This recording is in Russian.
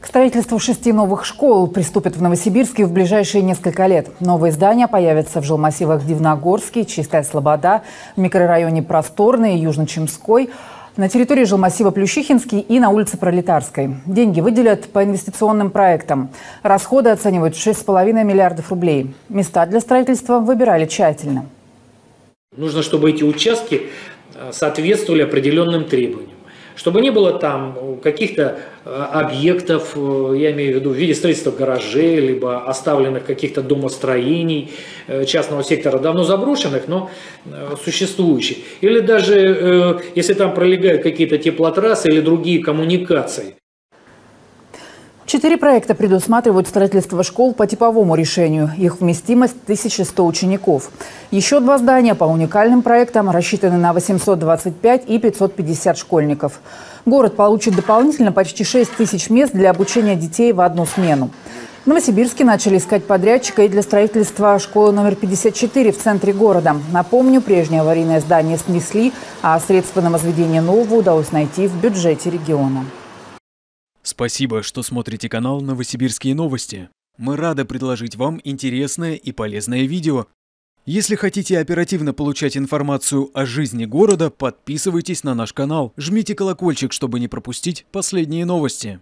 К строительству шести новых школ приступят в Новосибирске в ближайшие несколько лет. Новые здания появятся в жилмассивах Дивногорский, Чистая Слобода, в микрорайоне Просторный, Южно-Чемской, на территории жилмассива Плющихинский и на улице Пролетарской. Деньги выделят по инвестиционным проектам. Расходы оценивают в 6,5 миллиардов рублей. Места для строительства выбирали тщательно. Нужно, чтобы эти участки э, соответствовали определенным требованиям чтобы не было там каких-то э, объектов, э, я имею в виду в виде строительства гаражей, либо оставленных каких-то домостроений э, частного сектора, давно заброшенных, но существующих. Или даже если там пролегают какие-то теплотрассы или другие коммуникации. Четыре проекта предусматривают строительство школ по типовому решению. Их вместимость 1100 учеников. Еще два здания по уникальным проектам рассчитаны на 825 и 550 школьников. Город получит дополнительно почти 6 тысяч мест для обучения детей в одну смену. В Новосибирске начали искать подрядчика и для строительства школы номер 54 в центре города. Напомню, прежнее аварийное здание снесли, а средства на возведение нового удалось найти в бюджете региона. Спасибо, что смотрите канал «Новосибирские новости». Мы рады предложить вам интересное и полезное видео. Если хотите оперативно получать информацию о жизни города, подписывайтесь на наш канал, жмите колокольчик, чтобы не пропустить последние новости.